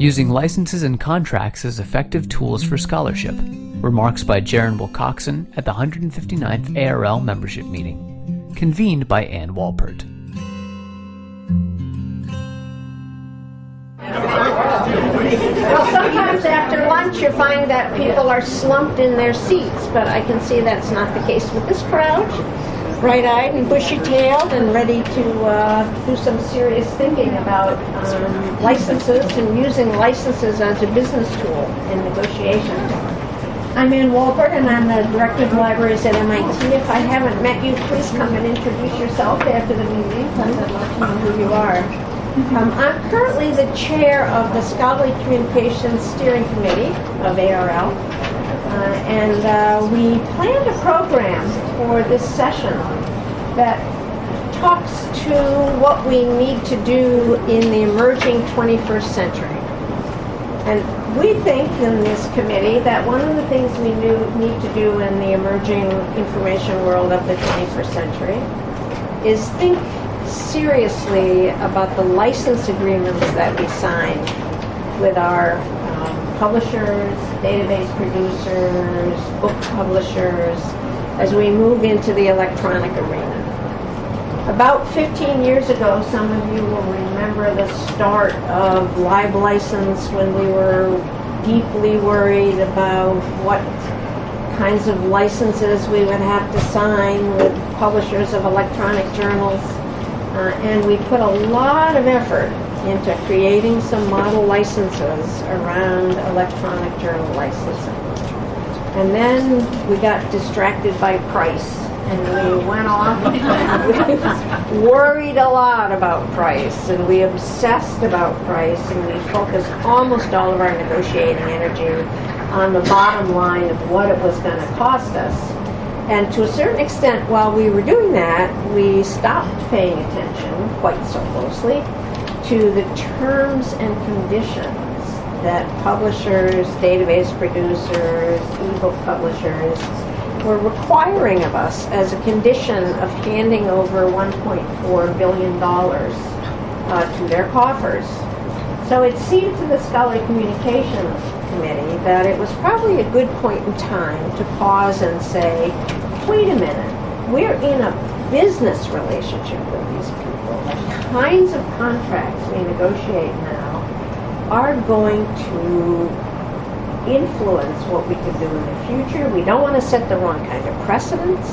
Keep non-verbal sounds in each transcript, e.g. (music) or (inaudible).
Using licenses and contracts as effective tools for scholarship. Remarks by Jaren Wilcoxson at the 159th ARL membership meeting. Convened by Ann Wolpert. Well, sometimes after lunch, you find that people are slumped in their seats, but I can see that's not the case with this crowd. Bright-eyed and bushy-tailed and ready to uh, do some serious thinking about um, licenses and using licenses as a business tool in negotiations. I'm Ann Wolpert, and I'm the Director of Libraries at MIT. If I haven't met you, please come and introduce yourself after the meeting, because I'd love to know who you are. Um, I'm currently the chair of the Scholarly Communications Steering Committee of ARL, and uh, we planned a program for this session that talks to what we need to do in the emerging 21st century. And we think in this committee that one of the things we need to do in the emerging information world of the 21st century is think seriously about the license agreements that we sign with our publishers, database producers, book publishers, as we move into the electronic arena. About 15 years ago, some of you will remember the start of LIBLICENSE when we were deeply worried about what kinds of licenses we would have to sign with publishers of electronic journals. Uh, and we put a lot of effort into creating some model licenses around electronic journal licensing. And then we got distracted by price and we went off (laughs) we worried a lot about price and we obsessed about price and we focused almost all of our negotiating energy on the bottom line of what it was going to cost us. And to a certain extent, while we were doing that, we stopped paying attention quite so closely to the terms and conditions that publishers, database producers, ebook publishers were requiring of us as a condition of handing over $1.4 billion uh, to their coffers. So it seemed to the Scholarly Communications Committee that it was probably a good point in time to pause and say, wait a minute, we're in a business relationship with these people. Kinds of contracts we negotiate now are going to influence what we can do in the future. We don't want to set the wrong kind of precedents.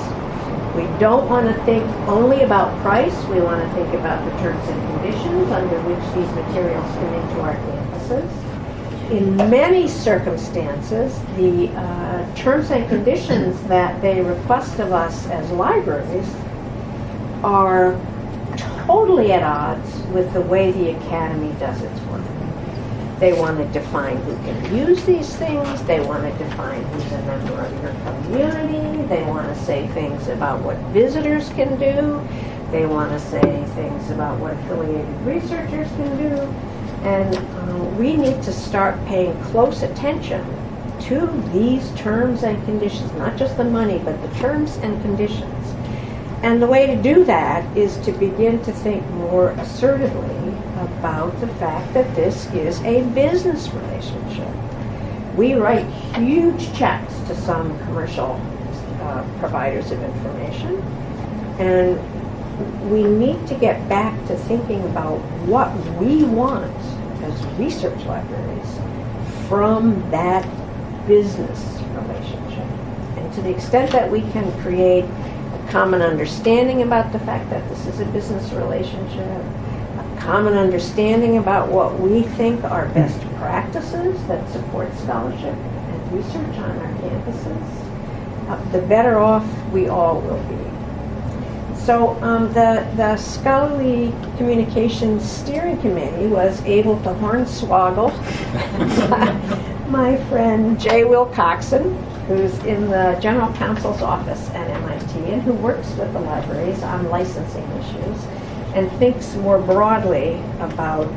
We don't want to think only about price. We want to think about the terms and conditions under which these materials come into our campuses. In many circumstances, the uh, terms and conditions that they request of us as libraries are totally at odds with the way the academy does its work. They want to define who can use these things. They want to define who's a member of your community. They want to say things about what visitors can do. They want to say things about what affiliated researchers can do. And uh, we need to start paying close attention to these terms and conditions, not just the money, but the terms and conditions. And the way to do that is to begin to think more assertively about the fact that this is a business relationship. We write huge checks to some commercial uh, providers of information, and we need to get back to thinking about what we want as research libraries from that business relationship. And to the extent that we can create common understanding about the fact that this is a business relationship, a common understanding about what we think are best practices that support scholarship and research on our campuses, uh, the better off we all will be. So um, the, the Scholarly Communications Steering Committee was able to hornswoggle (laughs) my friend Jay Wilcoxson, who's in the General Counsel's office at MIT and who works with the libraries on licensing issues and thinks more broadly about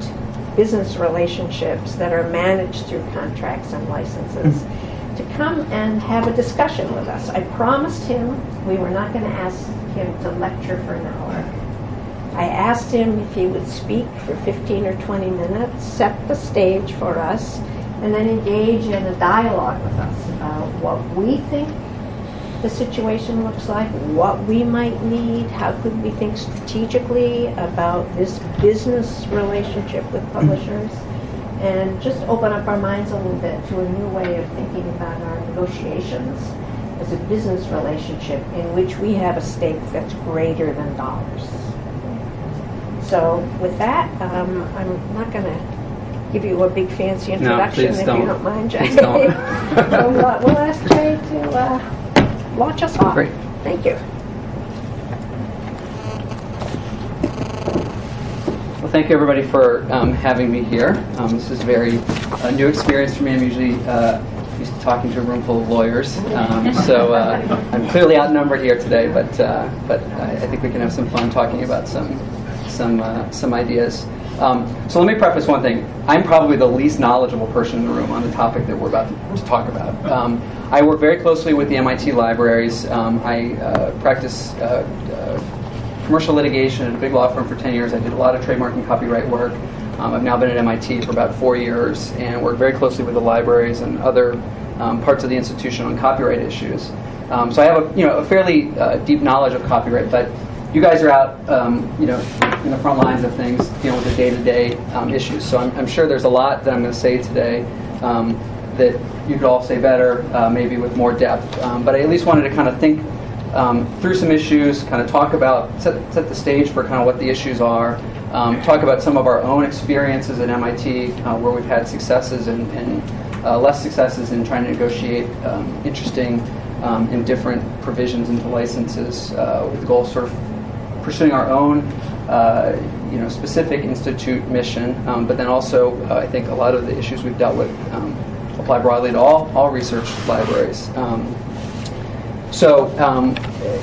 business relationships that are managed through contracts and licenses to come and have a discussion with us. I promised him we were not going to ask him to lecture for an hour. I asked him if he would speak for 15 or 20 minutes, set the stage for us, and then engage in a dialogue with us about what we think the situation looks like, what we might need, how could we think strategically about this business relationship with publishers, and just open up our minds a little bit to a new way of thinking about our negotiations as a business relationship in which we have a stake that's greater than dollars. So with that, um, I'm not going to give you a big fancy introduction please if don't. you don't mind, Jay. Please don't. (laughs) uh, we'll ask Jay to uh, launch us off. Great. Thank you. Well, thank you everybody for um, having me here. Um, this is a very uh, new experience for me. I'm usually uh, used to talking to a room full of lawyers, um, so uh, I'm clearly outnumbered here today. But uh, but I, I think we can have some fun talking about some some uh, some ideas. Um, so let me preface one thing. I'm probably the least knowledgeable person in the room on the topic that we're about to, talk about. Um, I work very closely with the MIT libraries. Um, I uh, practice uh, uh, commercial litigation at a big law firm for 10 years. I did a lot of trademark and copyright work. Um, I've now been at MIT for about four years and work very closely with the libraries and other um, parts of the institution on copyright issues. Um, so I have a, you know, a fairly uh, deep knowledge of copyright, but you guys are out, um, you know, in the front lines of things, dealing with the day-to-day um, issues. So I'm, I'm sure there's a lot that I'm going to say today um, that you could all say better, uh, maybe with more depth. Um, but I at least wanted to kind of think um, through some issues, kind of talk about, set, set the stage for kind of what the issues are, um, talk about some of our own experiences at MIT uh, where we've had successes and, and uh, less successes in trying to negotiate interesting um, and different provisions into licenses uh, with the goal of sort of pursuing our own, uh, you know, specific institute mission, um, but then also uh, I think a lot of the issues we've dealt with um, apply broadly to all, all research libraries. Um, so, um,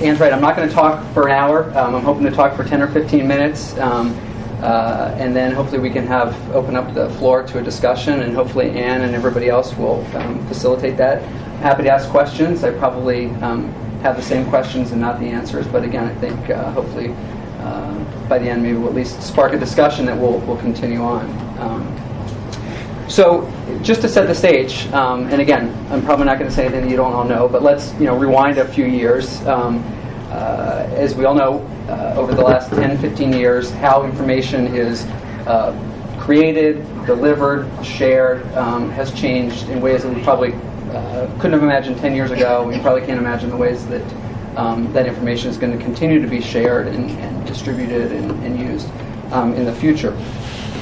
Ann's right, I'm not going to talk for an hour. Um, I'm hoping to talk for 10 or 15 minutes. Um, uh, and then hopefully we can have open up the floor to a discussion, and hopefully Anne and everybody else will um, facilitate that. Happy to ask questions. I probably have the same questions and not the answers, but again, I think uh, hopefully uh, by the end maybe we'll at least spark a discussion that will will continue on. Um, so, just to set the stage, um, and again, I'm probably not going to say anything you don't all know, but let's you know rewind a few years. Um, uh, as we all know, uh, over the last 10, 15 years, how information is uh, created, delivered, shared um, has changed in ways that we probably uh, couldn't have imagined 10 years ago. We probably can't imagine the ways that um, that information is going to continue to be shared and, and distributed and, and used um, in the future.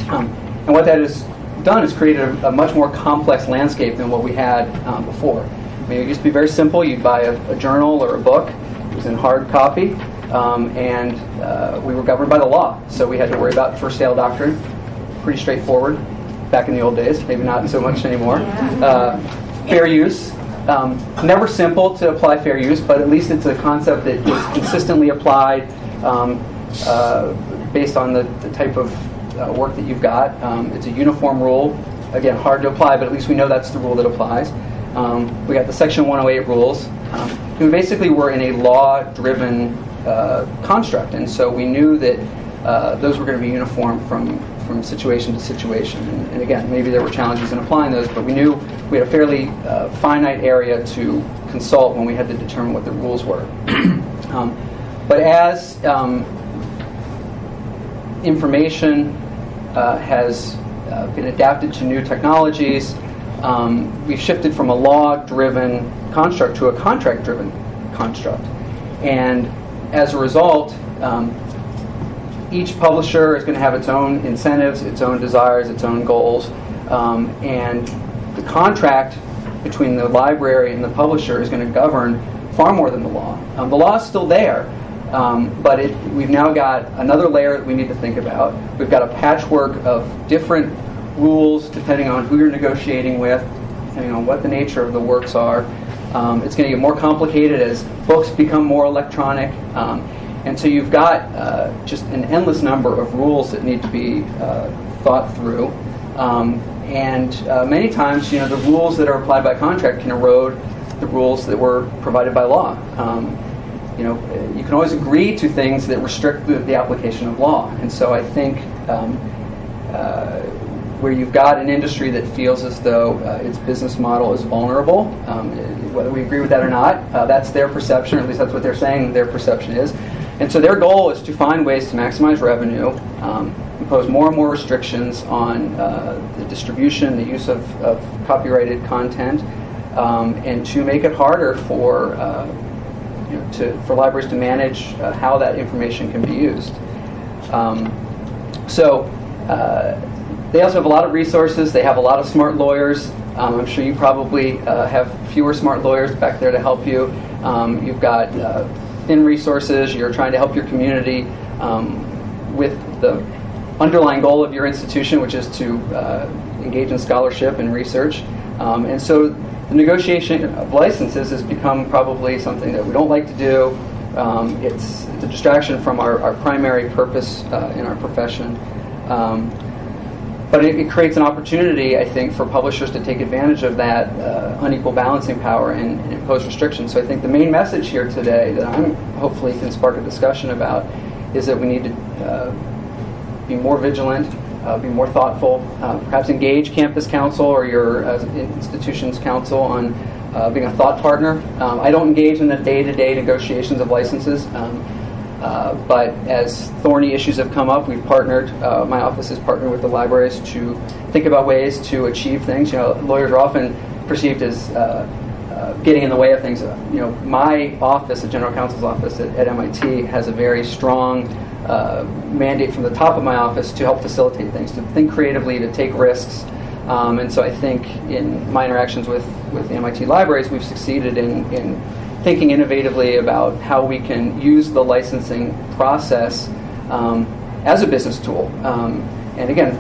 Um, and what that has done is created a, a, much more complex landscape than what we had um, before. I mean, it used to be very simple. You'd buy a, a journal or a book. It was in hard copy, um, and uh, we were governed by the law. So we had to worry about first sale doctrine. Pretty straightforward back in the old days. Maybe not so much anymore. Uh, fair use. Um, never simple to apply fair use, but at least it's a concept that is consistently applied um, uh, based on the, the type of uh, work that you've got. Um, it's a uniform rule. Again, hard to apply, but at least we know that's the rule that applies. Um, we got the Section 108 rules. Um, we basically were in a law-driven uh, construct, and so we knew that uh, those were going to be uniform from from situation to situation. And, and, again, maybe there were challenges in applying those, but we knew we had a fairly uh, finite area to consult when we had to determine what the rules were. (clears throat) um, but as um, information uh, has uh, been adapted to new technologies, um, we've shifted from a law-driven construct to a contract-driven construct. And as a result, um, each publisher is going to have its own incentives, its own desires, its own goals, um, and the contract between the library and the publisher is going to govern far more than the law. Um, the law is still there, um, but it, we've now got another layer that we need to think about. We've got a patchwork of different rules depending on who you're negotiating with, depending on what the nature of the works are. Um, it's going to get more complicated as books become more electronic. Um, and so you've got uh, just an endless number of rules that need to be uh, thought through. Um, and uh, many times, you know, the rules that are applied by contract can erode the rules that were provided by law. Um, you know, you can always agree to things that restrict the, the application of law. And so I think um, uh, where you've got an industry that feels as though uh, its business model is vulnerable, um, whether we agree with that or not, uh, that's their perception, or at least that's what they're saying their perception is. And so their goal is to find ways to maximize revenue, um, impose more and more restrictions on uh, the distribution, the use of, of copyrighted content, um, and to make it harder for uh, you know, to, for libraries to manage uh, how that information can be used. Um, so uh, they also have a lot of resources. They have a lot of smart lawyers. Um, I'm sure you probably uh, have fewer smart lawyers back there to help you. Um, you've got uh, thin resources. You're trying to help your community um, with the underlying goal of your institution, which is to uh, engage in scholarship and research. Um, and so the negotiation of licenses has become probably something that we don't like to do. Um, it's, it's, a distraction from our, our primary purpose uh, in our profession. Um, but it, it, creates an opportunity, I think, for publishers to take advantage of that uh, unequal balancing power and, and, impose restrictions. So I think the main message here today that I'm hopefully can spark a discussion about is that we need to uh, be more vigilant, uh, be more thoughtful, uh, perhaps engage campus counsel or your uh, institution's counsel on uh, being a thought partner. Um, I don't engage in the day-to-day negotiations of licenses. Um, uh, but as thorny issues have come up, we've partnered, uh, my office has partnered with the libraries to think about ways to achieve things. You know, lawyers are often perceived as uh, uh getting in the way of things. You know, my office, the general counsel's office at, at MIT, has a very strong uh, mandate from the top of my office to help facilitate things, to think creatively, to take risks. Um, and so I think in my interactions with, with the MIT libraries, we've succeeded in, in thinking innovatively about how we can use the licensing process um, as a business tool. Um, and again,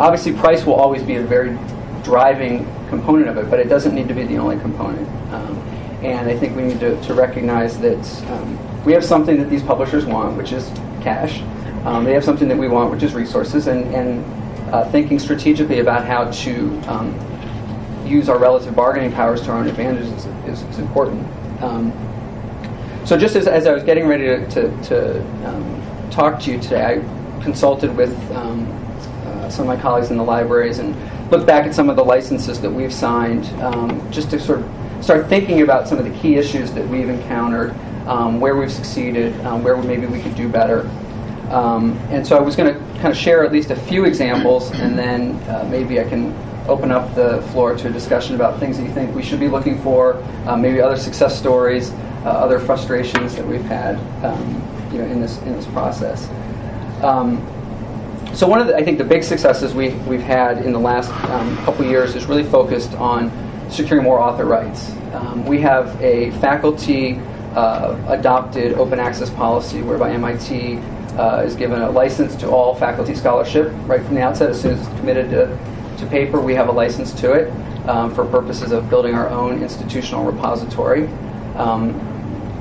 obviously, price will always be a very driving component of it, but it doesn't need to be the only component. Um, and I think we need to, to recognize that um, we have something that these publishers want, which is cash. Um, they have something that we want, which is resources, and, and uh, thinking strategically about how to um, use our relative bargaining powers to our own advantage is, is, is important. Um, so just as, as I was getting ready to, to, to um, talk to you today, I consulted with um, uh, some of my colleagues in the libraries and looked back at some of the licenses that we've signed um, just to sort of start thinking about some of the key issues that we've encountered, um, where we've succeeded, um, where maybe we could do better. and so I was going to kind of share at least a few examples, and then uh, maybe I can open up the floor to a discussion about things that you think we should be looking for, um, maybe other success stories, uh, other frustrations that we've had, um, you know, in this in this process. Um, so one of the, I think the big successes we we've had in the last um, couple years is really focused on securing more author rights. Um, we have a faculty uh, adopted open access policy whereby MIT uh, is given a license to all faculty scholarship right from the outset as soon as it's committed to to paper. We have a license to it um, for purposes of building our own institutional repository. Um,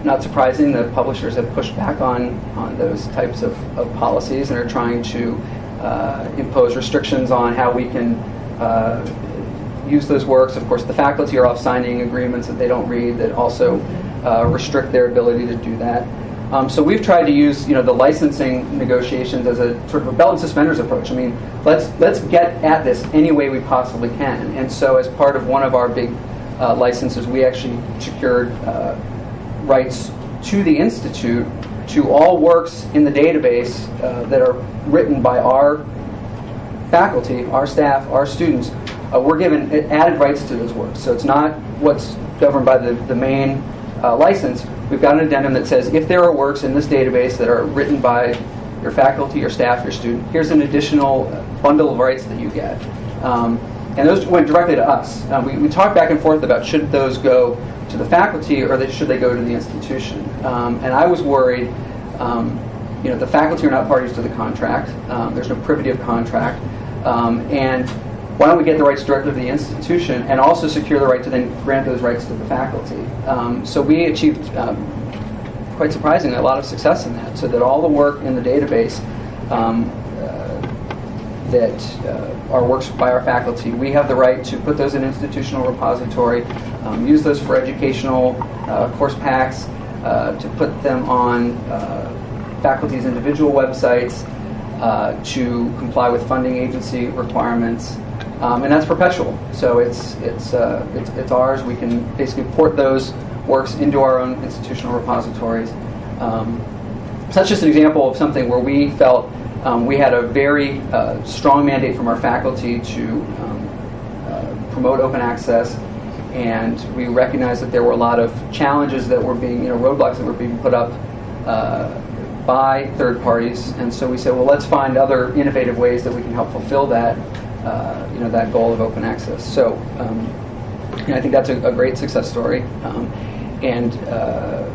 not surprising, the publishers have pushed back on, on those types of, of policies and are trying to uh, impose restrictions on how we can uh, use those works. Of course, the faculty are off signing agreements that they don't read that also uh, restrict their ability to do that. Um, so we've tried to use you know the licensing negotiations as a sort of a belt and suspenders approach. I mean, let's let's get at this any way we possibly can. And so as part of one of our big uh, licenses, we actually secured uh, rights to the institute to all works in the database uh, that are written by our faculty, our staff, our students. Uh, we're given added rights to those works. So it's not what's governed by the, the main uh, license, we've got an addendum that says if there are works in this database that are written by your faculty, your staff, your student, here's an additional bundle of rights that you get. Um, and those went directly to us. Uh, we, we talked back and forth about should those go to the faculty or they, should they go to the institution. Um, and I was worried, um, you know, the faculty are not parties to the contract. Um, there's no privity of contract. Um, and why don't we get the rights directly to the institution and also secure the right to then grant those rights to the faculty? Um, so we achieved, um, quite surprisingly, a lot of success in that, so that all the work in the database um, uh, that uh, are works by our faculty, we have the right to put those in institutional repository, um, use those for educational uh, course packs, uh, to put them on uh, faculty's individual websites, uh, to comply with funding agency requirements, um, and that's perpetual. So it's it's, uh, it's it's ours. We can basically port those works into our own institutional repositories. Um, so that's just an example of something where we felt um, we had a very uh, strong mandate from our faculty to um, uh, promote open access, and we recognized that there were a lot of challenges that were being, you know, roadblocks that were being put up uh, by third parties, and so we said, well, let's find other innovative ways that we can help fulfill that, uh, you know, that goal of open access. So, um, I think that's a, a great success story, um, and uh,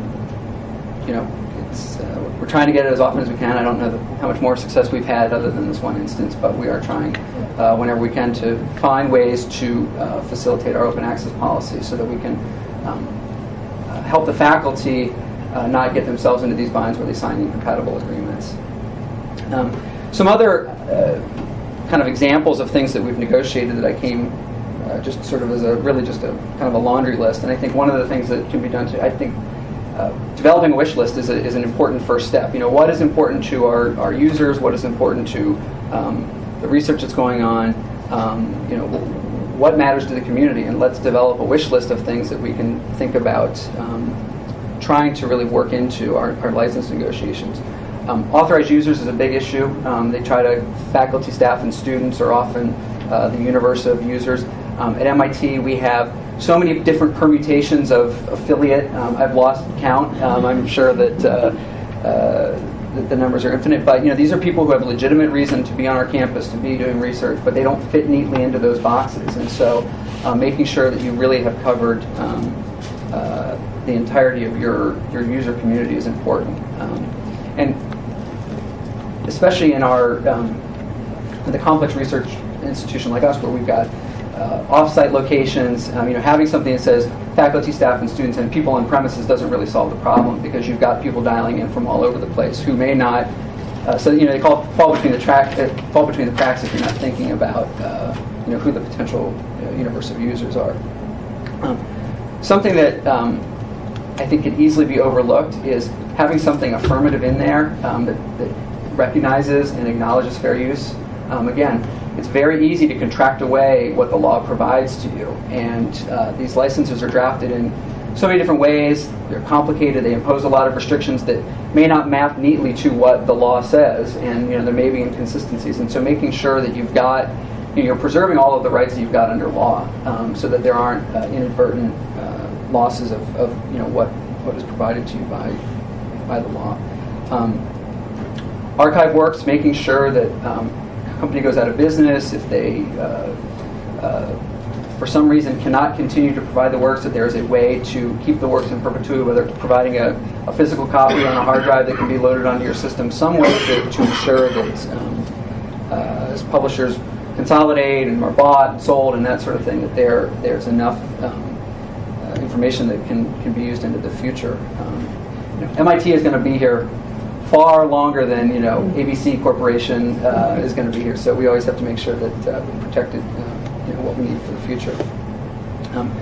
you know, it's, uh, we're trying to get it as often as we can. I don't know the, how much more success we've had other than this one instance, but we are trying uh, whenever we can to find ways to uh, facilitate our open access policy so that we can um, help the faculty uh, not get themselves into these binds where they sign incompatible agreements. Um, some other uh, kind of examples of things that we've negotiated that I came uh, just sort of as a really just a kind of a laundry list, and I think one of the things that can be done to I think uh, developing a wish list is, a, is an important first step. You know, what is important to our, our users? What is important to um, the research that's going on? Um, you know, what matters to the community? And let's develop a wish list of things that we can think about um, trying to really work into our, our license negotiations. Um, authorized users is a big issue. Um, they try to, faculty, staff, and students are often uh, the universe of users. Um, at MIT, we have so many different permutations of affiliate. Um, I've lost count. Um, I'm sure that, uh, uh, that the numbers are infinite, but you know these are people who have a legitimate reason to be on our campus to be doing research, but they don't fit neatly into those boxes. And so, uh, making sure that you really have covered um, uh, the entirety of your your user community is important. And especially in our um, the complex research institution like us, where we've got uh, off-site locations, um, you know, having something that says faculty, staff, and students and people on premises doesn't really solve the problem because you've got people dialing in from all over the place who may not. Uh, so you know, they call fall between the track, uh, fall between the cracks if you're not thinking about uh, you know who the potential uh, universe of users are. Um, something that um, I think can easily be overlooked is having something affirmative in there um, that, that recognizes and acknowledges fair use. Um, again, it's very easy to contract away what the law provides to you. And uh, these licenses are drafted in so many different ways. They're complicated. They impose a lot of restrictions that may not map neatly to what the law says, and you know there may be inconsistencies. And so, making sure that you've got you know, you're preserving all of the rights that you've got under law, um, so that there aren't uh, inadvertent uh, losses of, of you know what what is provided to you by by the law. Um, archive works, making sure that um, company goes out of business, if they, uh, uh, for some reason, cannot continue to provide the works, that there is a way to keep the works in perpetuity, whether providing a, a physical copy on a hard drive that can be loaded onto your system, some way to, to ensure that um, uh, as publishers consolidate and are bought and sold and that sort of thing, that there there's enough um, uh, information that can, can be used into the future. Um, MIT is going to be here far longer than you know ABC Corporation uh, is going to be here. So we always have to make sure that uh, we protected uh, you know, what we need for the future. Um,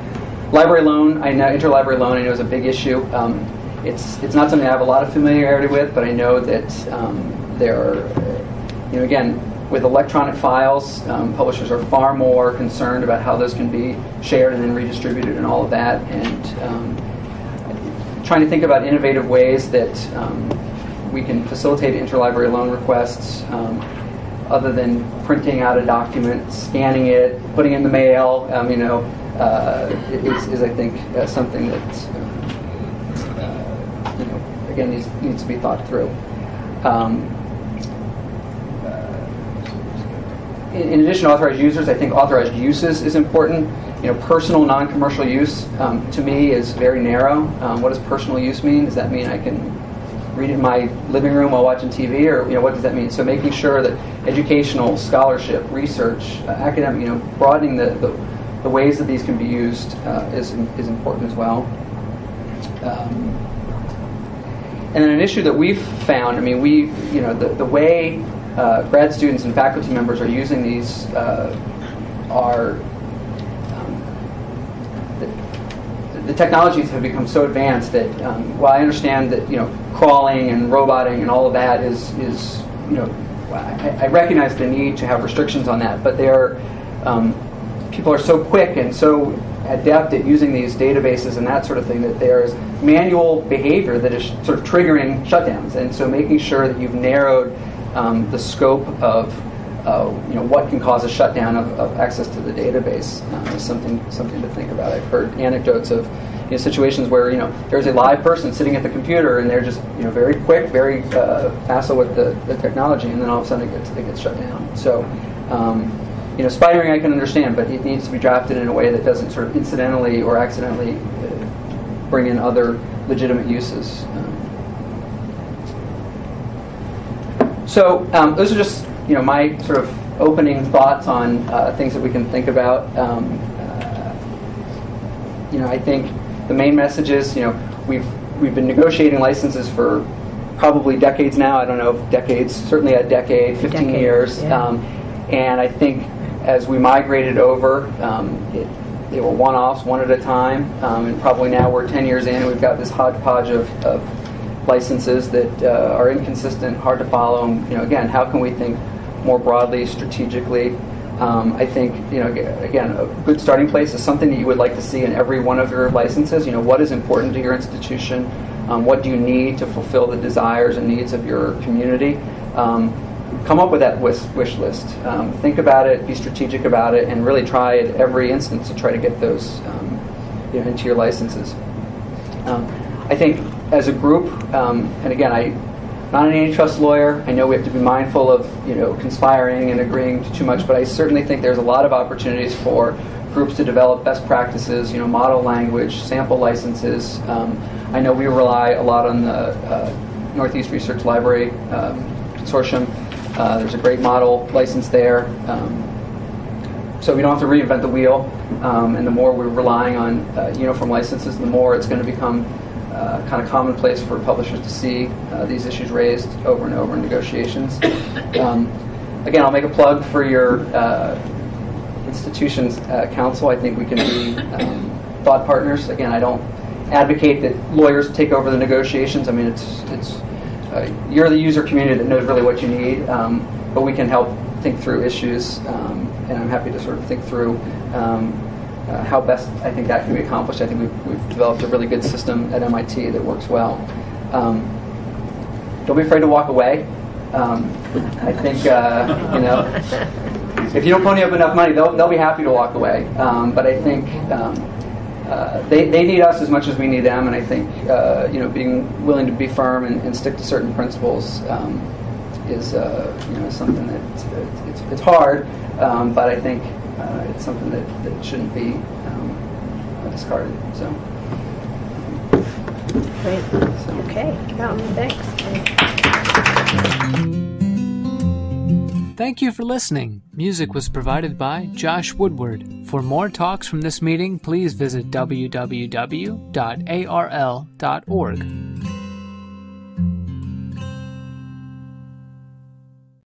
library loan, I know interlibrary loan, I know is a big issue. Um, it's it's not something I have a lot of familiarity with, but I know that um, there are, you know, again. With electronic files, um, publishers are far more concerned about how those can be shared and then redistributed and all of that. And um, trying to think about innovative ways that um, we can facilitate interlibrary loan requests um, other than printing out a document, scanning it, putting in the mail. Um, you know, uh, is, is, I think uh, something that uh, you know again needs, needs to be thought through. Um, uh, in, in, addition to authorized users, I think authorized uses is important. You know, personal non-commercial use um, to me is very narrow. Um, what does personal use mean? Does that mean I can read in my living room while watching TV, or you know, what does that mean? So making sure that educational, scholarship, research, uh, academic, you know, broadening the, the, the, ways that these can be used uh, is, is important as well. Um, and then an issue that we've found, I mean, we, you know, the, the way uh, grad students and faculty members are using these uh, are the technologies have become so advanced that um, while I understand that you know crawling and roboting and all of that is is you know I, I recognize the need to have restrictions on that, but they are um, people are so quick and so adept at using these databases and that sort of thing that there's manual behavior that is sort of triggering shutdowns. And so making sure that you've narrowed um, the scope of uh, you know what can cause a shutdown of, of access to the database uh, is something something to think about. I've heard anecdotes of you know, situations where you know there's a live person sitting at the computer and they're just you know very quick, very uh, facile with the, the technology, and then all of a sudden it gets it gets shut down. So. Um, you know, spidering I can understand, but it needs to be drafted in a way that doesn't sort of incidentally or accidentally uh, bring in other legitimate uses. Um, so um, those are just you know my sort of opening thoughts on uh, things that we can think about. Um, uh, you know, I think the main message is you know we've we've been negotiating licenses for probably decades now. I don't know if decades, certainly a decade, 15 Decade, years. yeah. Um, and I think as we migrated over, um, it, they were one-offs, one at a time, um, and probably now we're 10 years in, and we've got this hodgepodge of, of licenses that uh, are inconsistent, hard to follow. And, you know, again, how can we think more broadly, strategically? Um, I think, you know, again, a good starting place is something that you would like to see in every one of your licenses. You know, what is important to your institution? Um, what do you need to fulfill the desires and needs of your community? Um, come up with that wish, wish list. Um, think about it, be strategic about it, and really try at every instance to try to get those um, you know, into your licenses. Um, I think as a group, and again, I not an antitrust lawyer. I know we have to be mindful of you know conspiring and agreeing to too much, but I certainly think there's a lot of opportunities for groups to develop best practices, you know, model language, sample licenses. Um, I know we rely a lot on the uh, Northeast Research Library um, Consortium. Uh, there's a great model license there. Um, so we don't have to reinvent the wheel. Um, and the more we're relying on uh, uniform licenses, the more it's going to become uh, kind of commonplace for publishers to see uh, these issues raised over and over in negotiations. Um, again, I'll make a plug for your uh, institution's uh, counsel. I think we can be um, thought partners. Again, I don't advocate that lawyers take over the negotiations. I mean, it's it's uh, you're the user community that knows really what you need, um, but we can help think through issues, um, and I'm happy to sort of think through um, uh, how best I think that can be accomplished. I think we've, we've developed a really good system at MIT that works well. Um, don't be afraid to walk away. Um, I think uh, you know if you don't pony up enough money, they'll, they'll be happy to walk away. Um, but I think um, uh, they, they need us as much as we need them, and I think uh, you know being willing to be firm and, and stick to certain principles um, is uh, you know something that it's, it's hard, um, but I think uh, it's something that, that shouldn't be um, discarded. So. Great. Okay. Um, thanks. Thank you for listening. Music was provided by Josh Woodward. For more talks from this meeting, please visit www.arl.org.